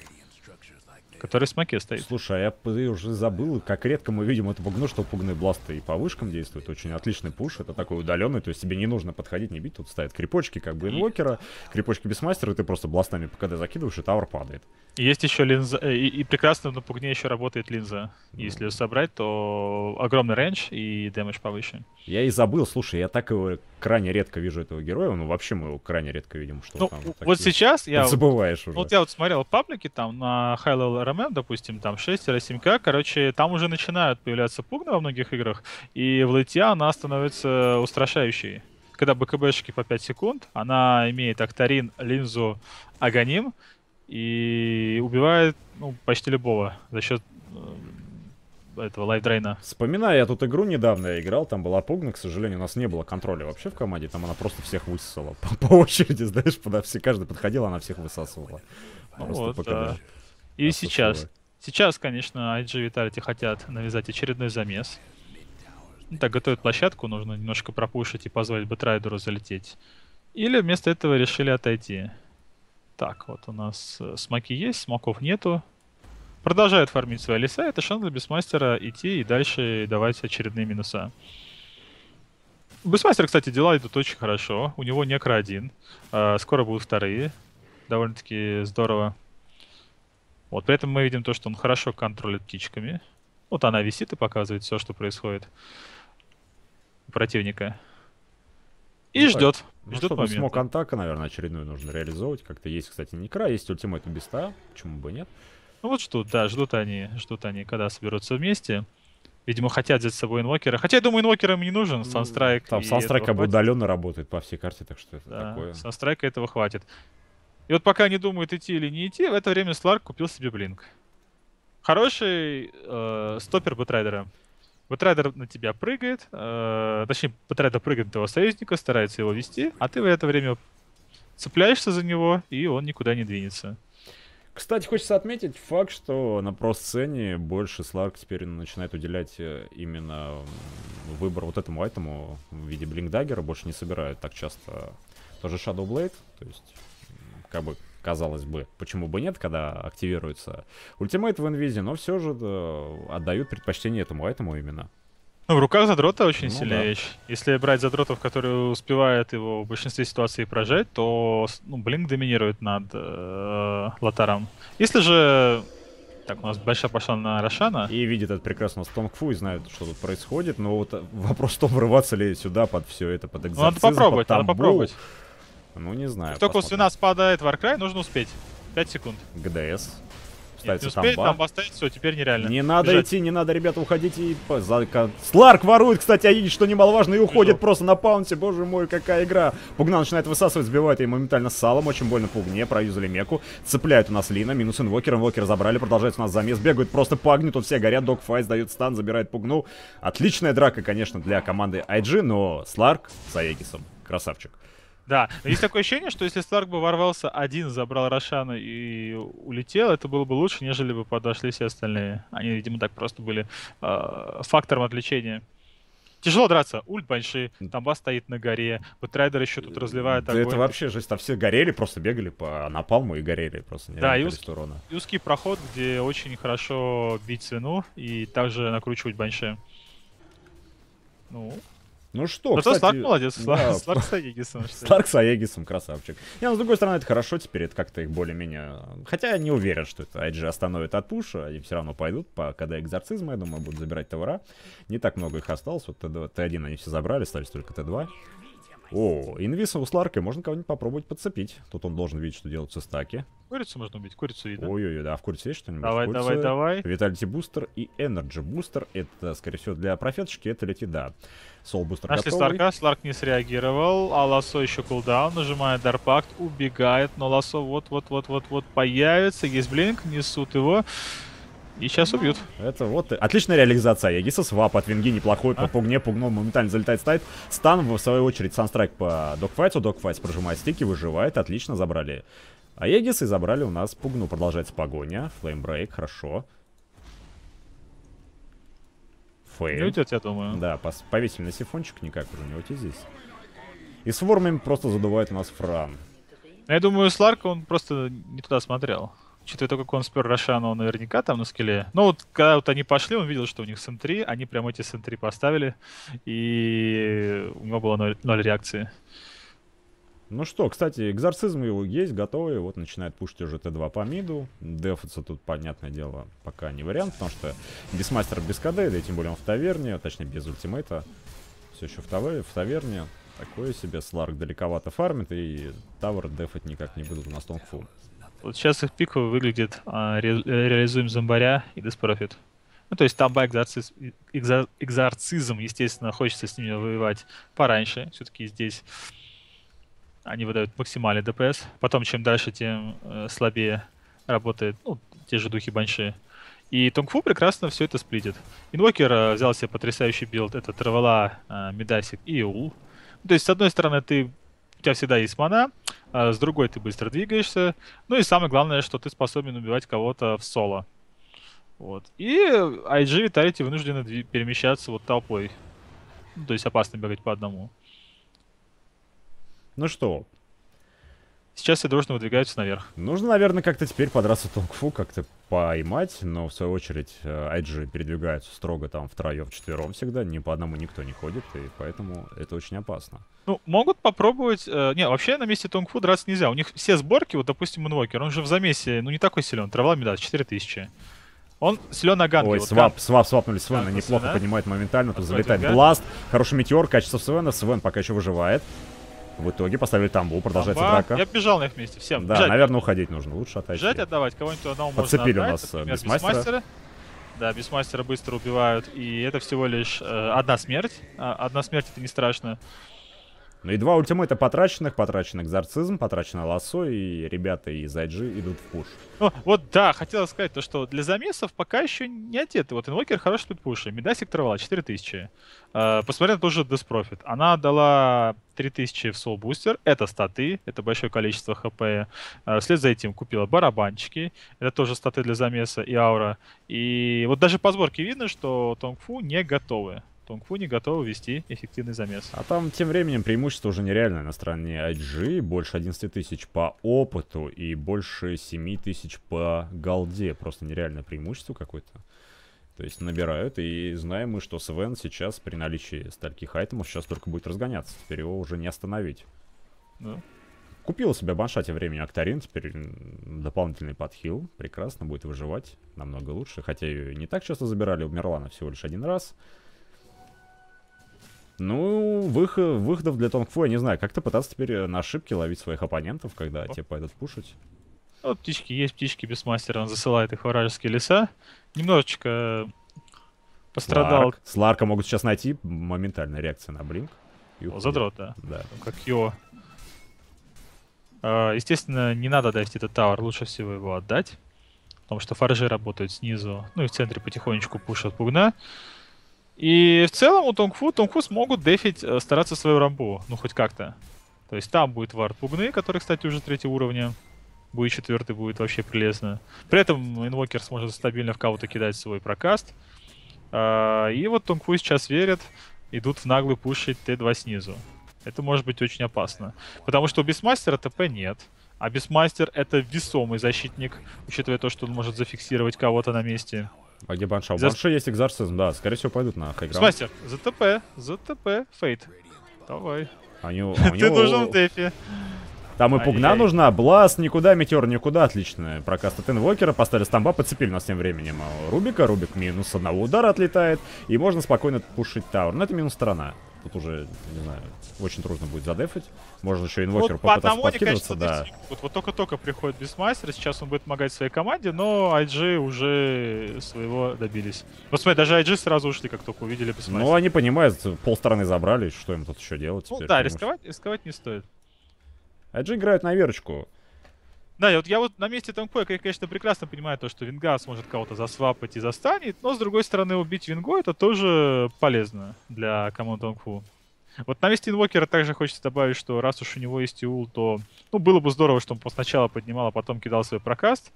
который в smoke е стоит. Слушай, а я уже забыл, как редко мы видим эту Пугну, что Пугны blast ы и по вышкам действуют. Очень отличный пуш, это такой удаленный, то есть тебе не нужно подходить, не бить, тут стоят крипочки как бы инвокера, крипочки Бистмастера, и ты просто blast ами по КД закидываешь, и tower падает. Есть еще линза, э, и, и прекрасно на пугне еще работает линза. Если собрать, то огромный range и damage повыше. Я и забыл, слушай, я так его крайне редко вижу этого героя, ну вообще мы его крайне редко видим, что ну, там. Вот сейчас я... Забываешь уже. Вот я вот смотрел паблики там на High Level MMR, допустим, там 6-7к, короче, там уже начинают появляться пугны во многих играх, и в лейте она становится устрашающей. Когда БКБшки по 5 секунд, она имеет Актарин, Линзу, Аганим, и убивает ну, почти любого за счет э, этого лайфдрейна. Вспоминаю, я тут игру недавно я играл, там была пугна, к сожалению, у нас не было контроля вообще в команде, там она просто всех высосала по, по очереди, знаешь, когда все, каждый подходил, она всех высасывала. Ну вот, да. И сейчас, сейчас, конечно, IG Vitality хотят навязать очередной замес. Ну, так, готовят площадку, нужно немножко пропушить и позволить Бэтрайдеру залететь. Или вместо этого решили отойти. Так, вот у нас э, смоки есть, смоков нету. Продолжают фармить свои леса. Это шанс для Бистмастера идти и дальше давать очередные минуса. У Бистмастера, кстати, дела идут очень хорошо. У него некро один. А, скоро будут вторые. Довольно-таки здорово. Вот, при этом мы видим то, что он хорошо контролит птичками. Вот она висит и показывает все, что происходит у противника. И ну, ждет. Ну, ждет момента. смог атака, наверное, очередную нужно реализовывать. Как-то есть, кстати, Некра, есть ультимейт у Биста. Почему бы нет? Ну вот ждут, да, ждут они, ждут они, когда соберутся вместе. Видимо, хотят взять с собой инвокера. Хотя, я думаю, инвокер им не нужен. Санстрайк. Там Санстрайк об удаленно работает по всей карте, так что это да, такое. Sun Strike а этого хватит. И вот пока они думают, идти или не идти, в это время Сларк купил себе Blink. Хороший э, stopper Бэтрайдера. Бэтрайдер на тебя прыгает, э, точнее, Бэтрайдер прыгает на твоего союзника, старается его увести, а ты в это время цепляешься за него, и он никуда не двинется. Кстати, хочется отметить факт, что на про-сцене больше Сларк теперь начинает уделять э, именно выбор вот этому айтему в виде Блинкдаггера, больше не собирает так часто тоже Shadow Blade, то есть как бы казалось бы, почему бы нет, когда активируется ультимейт в инвизе, но все же да, отдают предпочтение этому, этому именно. Ну, в руках задрота очень ну, сильная да. вещь. Если брать задротов, которые успевают его в большинстве ситуаций прожать, то ну, Блинк доминирует над э, Лотаром. Если же... Так, у нас большая пошла на Рошана. И видит этот прекрасного Стонгфу и знает, что тут происходит. Но вот вопрос в том, врываться ли сюда под все это, под экзорцизм, ну, надо попробовать, под надо попробовать. Ну, не знаю. Как только у свина спадает Warcry, нужно успеть. 5 секунд. ГДС. Нет, не успеет там поставить, все, теперь нереально. Не надо Бежать. идти, не надо, ребята, уходите. И... Сларк ворует, кстати, Аидич, что немаловажно, и уходит Бежал. просто на паунте. Боже мой, какая игра. Пугна начинает высасывать, сбивает и моментально салом. Очень больно Пугне, проюзали Меку. Цепляют у нас Лина, минус инвокер. Инвокер забрали, продолжается у нас замес. Бегают просто по огню, тут все горят. Догфайт дает стан, забирает Пугну. Отличная драка, конечно, для команды IG, но Сларк с Аегисом. Красавчик. Да, но есть такое ощущение, что если Сларк бы ворвался один, забрал Рошана и улетел, это было бы лучше, нежели бы подошли все остальные. Они, видимо, так просто были э, фактором отвлечения. Тяжело драться. Ульт большой, тамба стоит на горе, Бэтрайдер еще тут разливает Да огонь. это вообще жесть. Там все горели, просто бегали по напалму и горели. Просто Да, и количество урона. И узкий проход, где очень хорошо бить свину и также накручивать банши. Ну, Ну что, зато кстати... Сларк молодец. да, Сларк с Аегисом. Старк с Аегисом красавчик. Не, ну, с другой стороны, это хорошо теперь, это как-то их более-менее... Хотя я не уверен, что это IG остановит от пуша, они все равно пойдут по КД экзорцизма, я думаю, будут забирать товара. Не так много их осталось, вот Т2, Т1 они все забрали, остались только Т2. О, инвиса у Сларка, можно кого-нибудь попробовать подцепить. Тут он должен видеть, что делаются стаки. Курицу можно убить, курицу видно. Ой-ой-ой, да, в курсе есть что-нибудь? Давай, В курсе? давай, давай. Vitality бустер и Energy бустер. Это, скорее всего, для профеточки, это летит, да. Soul Booster Нашли готовый. Сларка, Сларк не среагировал, а лассо еще кулдаун, нажимает Dark Pact, убегает, но лассо вот-вот-вот-вот-вот появится, есть блинк, несут его, и сейчас убьют. Это вот отличная реализация Аегиса, свап от Винги неплохой, по А? пугне, пугнул, моментально залетает стайт. Стан, в свою очередь, Sun Strike по докфайту, докфайт прожимает стики, выживает, отлично забрали. Аегис и забрали у нас пугну, продолжается погоня, Flamebreak, хорошо. Не Фейм. уйдет, я думаю. Да, повесили на сифончик, никак уже не уйти здесь. И с вормами просто задувает у нас Фран. Я думаю, Сларк, он просто не туда смотрел. Учитывая то, как он спер Рошана, он наверняка там на скеле. Ну вот, когда вот они пошли, он видел, что у них сентри, они прям эти сентри поставили, и у него было ноль, ноль реакции. Ну что, кстати, экзорцизм его есть, готовый. Вот начинает пушить уже Т2 по миду. Дефаться тут, понятное дело, пока не вариант, потому что без без КД, да и тем более он в таверне, точнее без ультимейта. Все еще в, таве- в таверне. Такое себе Сларк далековато фармит, и Тавер дефать никак не будут у нас Тонгфу. Вот сейчас их пик выглядит а, ре- э, реализуем зомбаря и Death Prophet. Ну, то есть там экзорциз, экзо- экзорцизм, естественно, хочется с ними воевать пораньше. Все-таки здесь они выдают максимальный ДПС. Потом, чем дальше, тем э, слабее работает, ну, те же духи банши. И Тонгфу прекрасно все это сплитит. Инвокер э, взял себе потрясающий билд. Это Травела, э, Медасик и Eul. То есть, с одной стороны, ты, тебя всегда есть мана, а с другой ты быстро двигаешься, ну и самое главное, что ты способен убивать кого-то в соло. Вот. И IG Vitality вынуждены перемещаться вот толпой. Ну, то есть опасно бегать по одному. Ну что, Сейчас все дружно выдвигаются наверх. нужно, наверное, как-то теперь подраться Тонгфу, как-то поймать, но в свою очередь э, IG передвигаются строго там втроем, вчетвером всегда, ни по одному никто не ходит, и поэтому это очень опасно. Ну, могут попробовать... э, не, вообще на месте Тонгфу драться нельзя. У них все сборки, вот, допустим, Инвокер, он же в замесе, ну, не такой силен. Травла Медас, 4000. Он силен на ганке. Ой, вот свап, свап, свапнули Свена, неплохо Свена. понимает моментально, тут залетает. Бласт, хороший метеор, качество Свена, Свен пока еще выживает. В итоге поставили тамбу, продолжается Тамба. драка. Я бежал на их месте. Всем, Да, бежать. наверное, уходить нужно, лучше отойти. Бежать, отдавать, кого-нибудь одного Подцепили у можно нас, отдать, э, например, Бисмастера. Бисмастера. Да, без мастера быстро убивают, и это всего лишь э, одна смерть. А, одна смерть это не страшно. Ну и два ультимейта потраченных, потрачен экзорцизм, потрачено лассо, и ребята из IG идут в пуш. Ну, вот да, хотел сказать то, что для замесов пока еще не одеты. Вот Инвокер хороший тут пуши. Медасик Травала 4000. Э, посмотри на тоже Деспрофит. Она дала 3000 в Soul Booster. Это статы, это большое количество хп. Э, вслед за этим купила барабанчики. Это тоже статы для замеса и аура. И вот даже по сборке видно, что Тонгфу не готовы. Тонгфу не готовы вести эффективный замес. А там тем временем преимущество уже нереальное на стороне IG, больше 11 тысяч по опыту и больше 7 тысяч по голде. Просто нереальное преимущество какое-то. То есть набирают, и знаем мы, что Свен сейчас при наличии стольких айтемов сейчас только будет разгоняться. Теперь его уже не остановить. Ну, Купил себе банша тем временем Актарин, теперь дополнительный подхил. Прекрасно, будет выживать намного лучше. Хотя ее не так часто забирали, умерла она всего лишь один раз. Ну, выход, выходов для Тонгфу, я не знаю, как-то пытаться теперь э, на ошибки ловить своих оппонентов, когда те пойдут пушить. Вот птички, есть птички без мастера, он засылает их в вражеские леса. Немножечко пострадал. Сларк. Сларка могут сейчас найти, моментальная реакция на блинк. О, задрот, да. Да. Как его. А, Естественно, не надо давить этот тауэр, лучше всего его отдать. Потому что фаржи работают снизу, ну и в центре потихонечку пушат пугна. И в целом у Тонгфу, Тонгфу смогут дефить, э, стараться свою рамбу, ну хоть как-то. То есть там будет вард пугны, который, кстати, уже третьего уровня. Будет четвертый, будет вообще прелестно. При этом инвокер сможет стабильно в кого-то кидать свой прокаст. А, И вот Тонгфу сейчас верят, идут в наглый пушить Т2 снизу. Это может быть очень опасно. Потому что у Бистмастера ТП нет. А Бистмастер это весомый защитник, учитывая то, что он может зафиксировать кого-то на месте. А где Банша? У За- Банши есть экзорцизм, да. Скорее всего, пойдут на хайграунд. Бистмастер, за ТП, за ТП, Фейт. Давай. У- а у Ты нужен в дефе. Там и Пугна Ай-яй. нужна, Бласт никуда, Метеор никуда, отлично. Прокаст от Инвокера, поставили томба, подцепили нас тем временем а, Рубика. Рубик минус одного удара отлетает, и можно спокойно пушить Тауэр. Но это минус сторона. Тут уже, не знаю, очень трудно будет задефать. Можно еще инвокеру Вот по попытаться одному они, подкидываться, конечно, да. могут. Вот только-только приходит Бистмастер, сейчас он будет помогать своей команде, но IG уже своего добились. Вот смотри, даже IG сразу ушли, как только увидели Бисмастера. Ну, они понимают, полстороны забрали, что им тут еще делать Ну теперь, да, что- рисковать, рисковать не стоит. IG играют на верочку. Да, я вот, я вот на месте Танкоя, я, конечно, прекрасно понимаю то, что Винга сможет кого-то засвапать и застанет, но, с другой стороны, убить Вингу это тоже полезно для команды Танку. Вот на месте Инвокера также хочется добавить, что раз уж у него есть ул, то ну, было бы здорово, что он сначала поднимал, а потом кидал свой прокаст.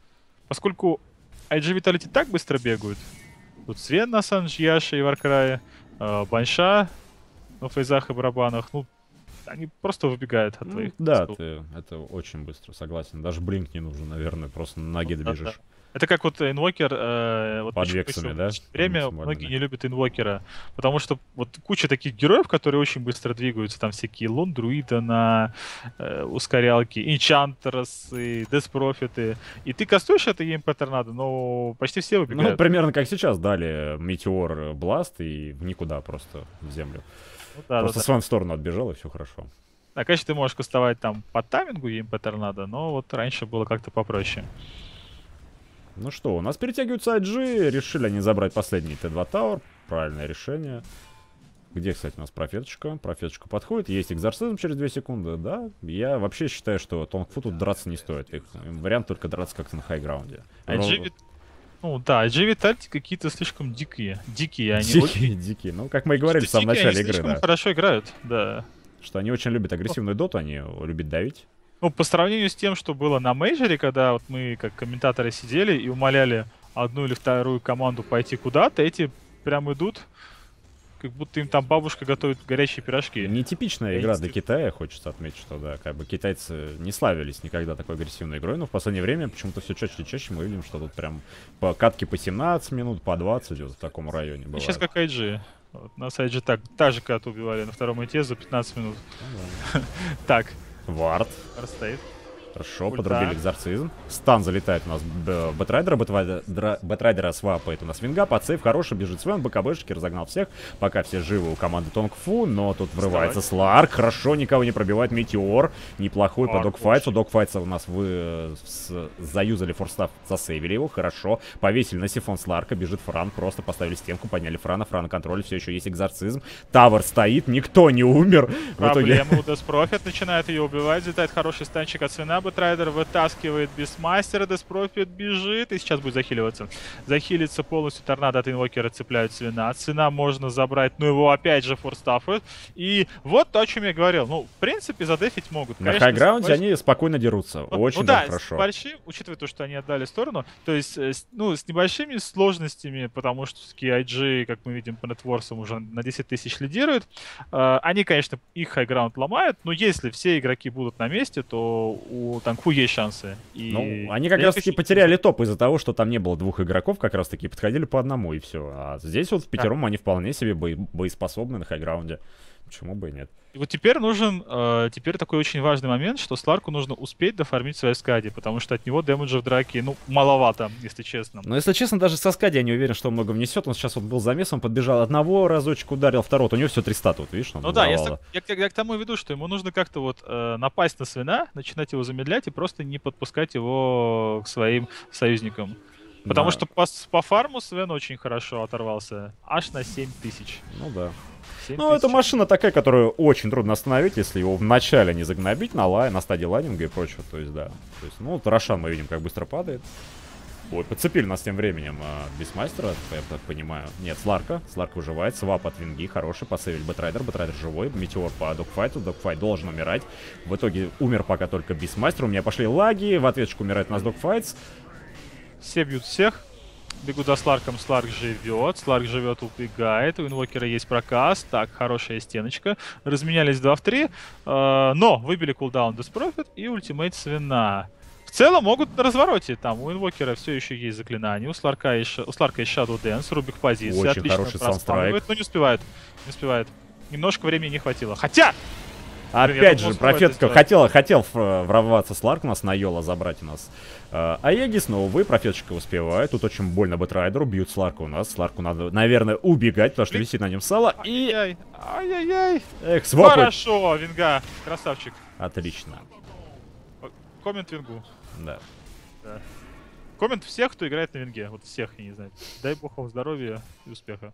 Поскольку IG Vitality так быстро бегают, тут Свен на Санджьяше и Варкрае, э, Банша на фейзах и барабанах, ну, они просто выбегают от Ну, твоих да, ты, это очень быстро, согласен. Даже блинк не нужен, наверное, просто на ноге Ну, добежишь. да-да. Это как вот инвокер, э, вот Под почему вексами, да? время многие да. не любят инвокера, потому что вот куча таких героев, которые очень быстро двигаются, там всякие лондруида на э, ускорялки, инчантерсы, деспрофиты, и ты кастуешь это по торнадо, но почти все Ну, выбегают. примерно как сейчас дали Метеор Бласт и в никуда просто в землю. Ну да, да, просто да. в сторону отбежал, и все хорошо. А, конечно, ты можешь кастовать там по таймингу по торнадо, но вот раньше было как-то попроще. Ну что, у нас перетягиваются IG, решили они забрать последний Т2 Тауэр, правильное решение. Где, кстати, у нас профеточка? Профеточка подходит, есть экзорцизм через 2 секунды, да. Я вообще считаю, что Тонгфу тут драться не стоит. Их вариант только драться как-то на хайграунде. IG, ну да, IG Vitality какие-то слишком дикие. Дикие они. Дикие, дикие. Ну, как мы и говорили в самом Дикие, начале они игры, да. хорошо играют, да. Что они очень любят агрессивную доту, они любят давить. Ну, по сравнению с тем, что было на мейджоре, когда вот мы, как комментаторы, сидели и умоляли одну или вторую команду пойти куда-то, эти прям идут, как будто им там бабушка готовит горячие пирожки. Нетипичная Я игра не для Китая, хочется отметить, что да, как бы китайцы не славились никогда такой агрессивной игрой, но в последнее время почему-то все чаще и чаще мы видим, что тут прям по катки по 17 минут, по 20 вот в таком районе бывает. сейчас как IG. Вот, нас IG так, так же когда убивали на втором ИТ за 15 минут. Ну Так, да. Вард. стоит. Хорошо, Ульта. подрубили экзорцизм. Стан залетает у нас Бэтрайдера, Бэтрайдера, свапает у нас Винга, подсейв хороший, бежит Свен, БКБшки, разогнал всех. Пока все живы у команды Тонг Фу, но тут врывается Сларк, хорошо, никого не пробивает, Метеор, неплохой по Сларк докфайтсу, докфайтса у нас вы с- заюзали Force Staff, засейвили его, хорошо, повесили на сифон Сларка, бежит Фран, просто поставили стенку, подняли Франа, Франа контроль, все еще есть экзорцизм, Тавер стоит, никто не умер. В итоге Проблема у Death Prophet, начинает ее убивать, взлетает хороший станчик от Свена, Бэтрайдер вытаскивает Бистмастера, Death Prophet бежит и сейчас будет захиливаться. Захилится полностью торнадо от инвокера, цепляют свина. Свина можно забрать, но его опять же форстафают. И вот то, о чем я говорил. Ну, в принципе, задефить могут. на Конечно, хайграунде с большим- они спокойно дерутся, ну, очень ну да, хорошо. с большим, учитывая то, что они отдали сторону, то есть, э, ну, с небольшими сложностями, потому что все-таки IG, как мы видим по нетворсам, уже на 10 тысяч лидирует. Э, Они, конечно, их хайграунд ломают, но если все игроки будут на месте, то у Танку есть шансы. И Ну, они как я раз таки хочу- потеряли топ из-за того, что там не было двух игроков, как раз таки подходили по одному и все. А здесь вот в пятером они вполне себе бо- боеспособны на хайграунде. Почему бы и нет? И вот теперь нужен, э, теперь такой очень важный момент, что Сларку нужно успеть дофармить свои скади, потому что от него дэмэджа в драке, ну, маловато, если честно. Но если честно, даже со скади я не уверен, что он много внесет. Он сейчас вот был замес, он подбежал одного разочек, ударил второго, у него все 300 тут, видишь? Ну да, я, я, я, я к тому веду, что ему нужно как-то вот э, напасть на свина, начинать его замедлять и просто не подпускать его к своим союзникам. Потому да. что по, по фарму Свен очень хорошо оторвался. Аж на 7 тысяч. Ну да. Ну, это машина такая, которую очень трудно остановить, если его вначале не загнобить на, лай, на стадии лайнинга и прочего. То есть, да. То есть, ну, вот Рошан мы видим, как быстро падает. Вот, подцепили нас тем временем а, Бистмастера, я так понимаю. Нет, Сларка. Сларк выживает. Свап от Винги, хороший. Посейвили Бэтрайдер. Бэтрайдер живой. Метеор по докфайту. Докфайт должен умирать. В итоге умер пока только Бистмастер. У меня пошли лаги. В ответочку умирает у нас Докфайтс. Все бьют всех. Бегу за Сларком, Сларк живет, Сларк живет, убегает, у Инвокера есть прокаст, так, хорошая стеночка, разменялись 2 в 3, э, но выбили кулдаун Death Prophet и ультимейт Свена. В целом могут на развороте, там у Инвокера все еще есть заклинания, у Сларка есть, у Сларка есть Shadow Dance, Рубик позиции, Очень отлично хороший но не успевает, не успевает. Немножко времени не хватило. Хотя, Опять же, профетка хотел, хотел врываться с Ларк, у нас на Йола забрать у нас. А Еги снова, вы, профеточка успевает. Тут очень больно Бэтрайдеру, бьют Сларка у нас. Сларку надо, наверное, убегать, потому что висит на нем сало. И... Ай-яй-яй. Эх, свапать. Хорошо, Винга, красавчик. Отлично. Коммент Вингу. Да. да. Коммент всех, кто играет на Винге. Вот всех, я не знаю. Дай бог вам здоровья и успеха.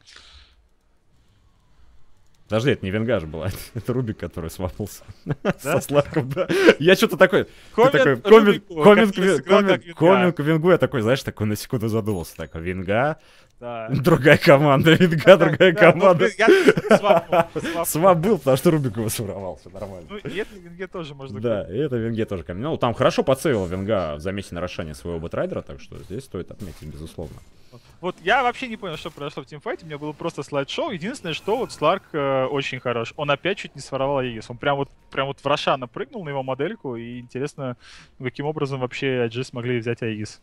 Подожди, это не Венга ж была, это Рубик, который свапался со Сларком, да. Я что-то такой, commend, commend, commend, commend, Венгу, я такой, знаешь, такой на секунду задумался, такой, Венга, другая команда, Венга, другая команда. Свап был, потому что Рубик его своровал, все нормально. Ну, и это Венге тоже можно Да, и это Венге тоже commend. Ну, там хорошо подсейвил Венга в замесе на Рошане своего Бэтрайдера, так что здесь стоит отметить, безусловно. Вот я вообще не понял, что произошло в тимфайте. У меня было просто слайд-шоу. Единственное, что вот Сларк э, очень хорош. Он опять чуть не своровал Аегис. Он прям вот, прям вот в Рошана прыгнул на его модельку. И интересно, каким образом вообще IG смогли взять Аегис.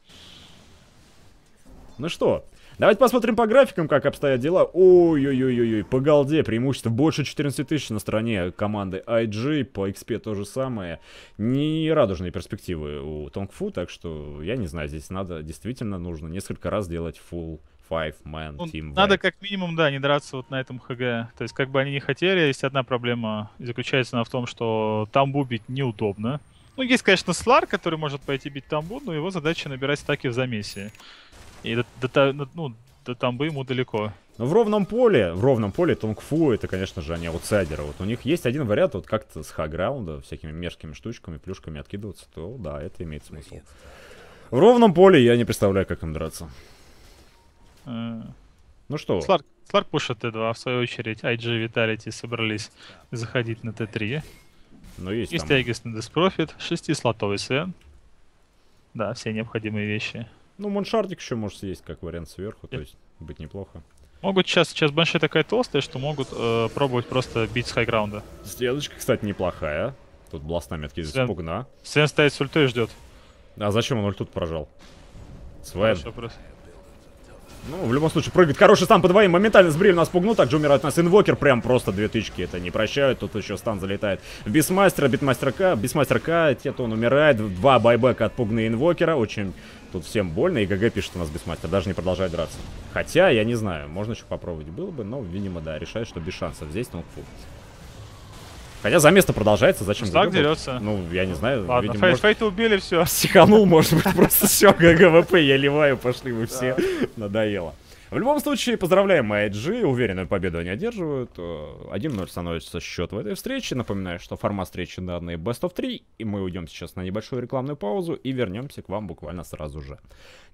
Ну что, Давайте посмотрим по графикам, как обстоят дела. Ой-ой-ой-ой, по голде преимущество больше 14 тысяч на стороне команды IG, по XP то же самое. Не радужные перспективы у Тонгфу, так что я не знаю, здесь надо, действительно нужно несколько раз делать full five-man ну, team. Надо как минимум, да, не драться вот на этом ХГ. То есть, как бы они не хотели, есть одна проблема, заключается она в том, что тамбу бить неудобно. Ну, есть, конечно, Слар, который может пойти бить тамбу, но его задача набирать стаки в замесе. И до, до, ну, ну, до там бы ему далеко. Но в ровном поле, в ровном поле Тонгфу это, конечно же, они аутсайдеры. Вот у них есть один вариант, вот как-то с хаграунда, всякими мерзкими штучками, плюшками откидываться, то да, это имеет смысл. В ровном поле я не представляю, как им драться. А... Ну что? Сларк, Сларк пушит Т2, в свою очередь IG Vitality собрались заходить на Т3. Ну, есть Есть Aegis на Disprofit, 6-слотовый Свен. Да, все необходимые вещи. Ну, Моншардик еще может съесть как вариант сверху, то есть быть неплохо. Могут сейчас, сейчас Банши такая толстая, что могут э, пробовать просто бить с хайграунда. Сделочка, кстати, неплохая. Тут бластами откидывается Свен... пугна. Свен стоит с ультой и ждет. А зачем он ультут прожал? Свен. Ну, в любом случае, прыгает. Хороший стан по двоим. Моментально с нас пугнул. Также умирает у нас инвокер. Прям просто две тычки. Это не прощают. Тут еще стан залетает. Бисмастера, битмастер К. Бисмастер К. Тетон умирает. Два байбека от пугны инвокера. Очень тут всем больно. И GG пишет у нас бисмастер. Даже не продолжает драться. Хотя, я не знаю. Можно еще попробовать было бы. Но, видимо, да. Решает, что без шансов здесь. Ну, фу. Хотя замес-то продолжается, зачем Так дерется. Ну, я не знаю. Ладно, видимо, Faith, может... Faith а убили, все. Психанул, может быть, просто все, GGWP, я ливаю, пошли вы все. Надоело. В любом случае, поздравляем IG, уверенную победу они одерживают. 1-0 становится счет в этой встрече. Напоминаю, что формат встречи данные Best of 3, и мы уйдем сейчас на небольшую рекламную паузу и вернемся к вам буквально сразу же.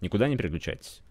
Никуда не переключайтесь.